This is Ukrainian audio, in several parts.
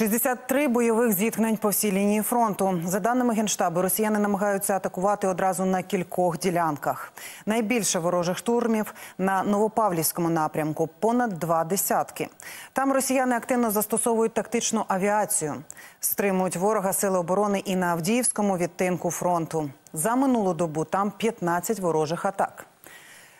63 бойових зіткнень по всій лінії фронту. За даними генштабу, росіяни намагаються атакувати одразу на кількох ділянках. Найбільше ворожих штурмів на Новопавлівському напрямку понад два десятки. Там росіяни активно застосовують тактичну авіацію, стримують ворога сили оборони і на Авдіївському відтинку фронту. За минулу добу там 15 ворожих атак.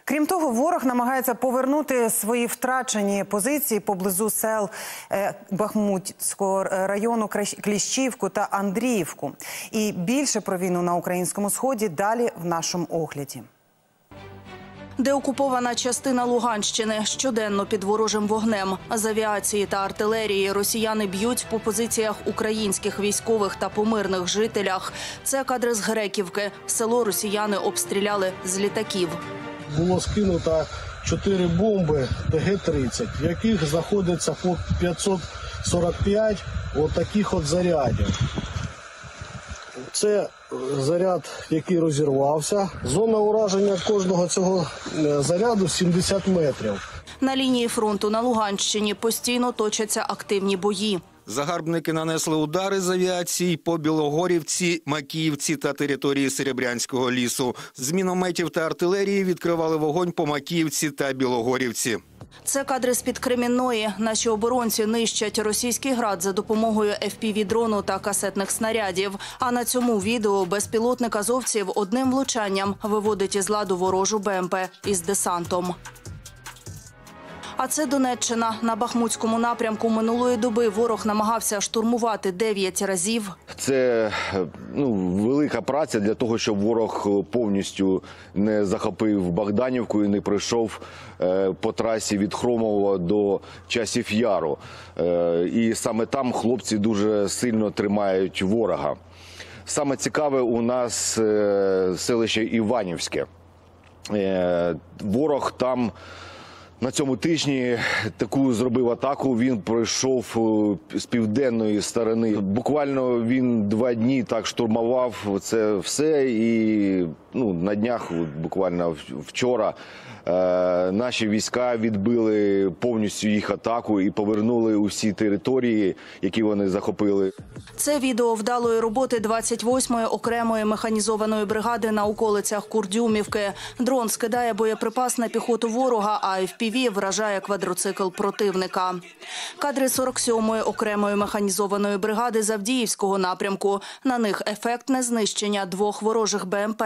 Крім того, ворог намагається повернути свої втрачені позиції поблизу сел е, Бахмутського району Кліщівку та Андріївку. І більше про війну на українському сході далі в нашому огляді. Деокупована частина Луганщини щоденно під ворожим вогнем. З авіації та артилерії росіяни б'ють по позиціях українських військових та по мирних жителях. Це кадри з Греківки. Село росіяни обстріляли з літаків. Було скинуто 4 бомби ТГ-30, в яких знаходиться по 545 от таких от зарядів. Це е, заряд, який розірвався. Зона ураження кожного цього е, заряду 70 метрів. На лінії фронту на Луганщині постійно точаться активні бої. Загарбники нанесли удари з авіації по Білогорівці, Макіївці та території Серебрянського лісу. З мінометів та артилерії відкривали вогонь по Макіївці та Білогорівці. Це кадри з-під Кремінної. Наші оборонці нищать російський град за допомогою FPV-дрону та касетних снарядів. А на цьому відео безпілотник азовців одним влучанням виводить із ладу ворожу БМП із десантом. А це Донеччина. На Бахмутському напрямку минулої доби ворог намагався штурмувати 9 разів. Це ну, велика праця для того, щоб ворог повністю не захопив Богданівку і не прийшов е, по трасі від Хромова до часів Яру. Е, і саме там хлопці дуже сильно тримають ворога. Саме цікаве у нас е, селище Іванівське. Е, ворог там. На цьому тижні таку зробив атаку. Він пройшов е, з південної сторони. Буквально він два дні так штурмував це все. І ну на днях, буквально вчора, е, наші війська відбили повністю їх атаку і повернули усі території, які вони захопили. Це відео вдалої роботи 28-ї окремої механізованої бригади на околицях Курдюмівки. Дрон скидає боєприпас на піхоту ворога, а FPV вражає квадроцикл противника. Кадри 47-ї окремої механізованої бригади з Авдіївського напрямку. На них ефектне знищення двох ворожих БМП.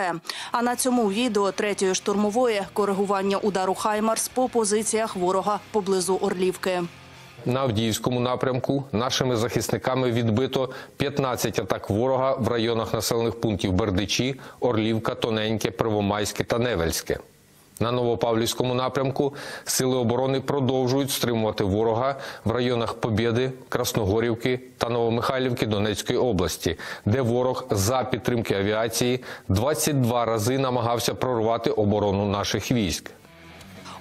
А на цьому відео третьої штурмової коригування удару Хаймарс по позиціях ворога поблизу Орлівки. На Авдіївському напрямку нашими захисниками відбито 15 атак ворога в районах населених пунктів Бердичі, Орлівка, Тоненьке, Первомайське та Невельське. На Новопавлівському напрямку сили оборони продовжують стримувати ворога в районах Побєди, Красногорівки та Новомихайлівки Донецької області, де ворог за підтримки авіації 22 рази намагався прорвати оборону наших військ.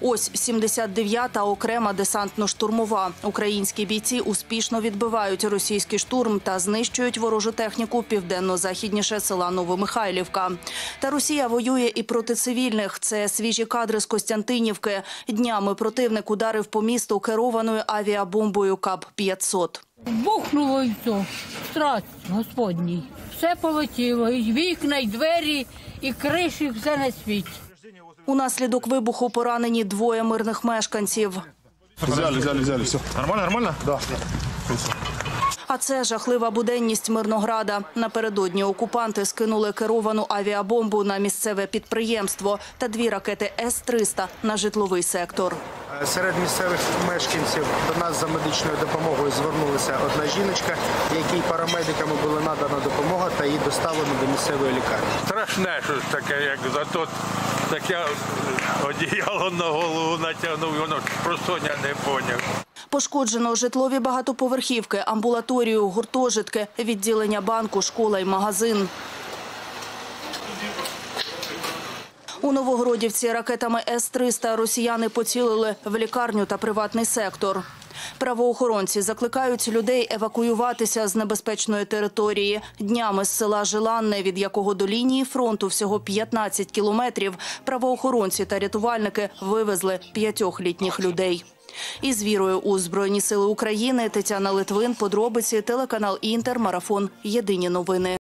Ось 79-та окрема десантно-штурмова. Українські бійці успішно відбивають російський штурм та знищують ворожу техніку південно-західніше села Новомихайлівка. Та Росія воює і проти цивільних. Це свіжі кадри з Костянтинівки. Днями противник ударив по місту керованою авіабомбою КАП-500. Бухнуло і все. Страсть Господній. Все полетіло. І вікна, і двері, і криші, все на світі. Унаслідок вибуху поранені двоє мирних мешканців. Взяли, взяли, взяли, все. Нормально, нормально? Да. А це жахлива буденність Мирнограда. Напередодні окупанти скинули керовану авіабомбу на місцеве підприємство та дві ракети С-300 на житловий сектор. Серед місцевих мешканців до нас за медичною допомогою звернулася одна жіночка, якій парамедиками була надана допомога та її доставлено до місцевої лікарні. Страшне щось таке, як зато таке одіяло на голову натягнув, воно просто я не поняв. Пошкоджено житлові багатоповерхівки, амбулаторію, гуртожитки, відділення банку, школа і магазин. У Новогородівці ракетами С-300 росіяни поцілили в лікарню та приватний сектор. Правоохоронці закликають людей евакуюватися з небезпечної території. Днями з села Жиланне, від якого до лінії фронту всього 15 кілометрів, правоохоронці та рятувальники вивезли п'ятьох літніх людей. Із вірою у Збройні Сили України Тетяна Литвин, подробиці, телеканал Інтер, марафон. Єдині новини.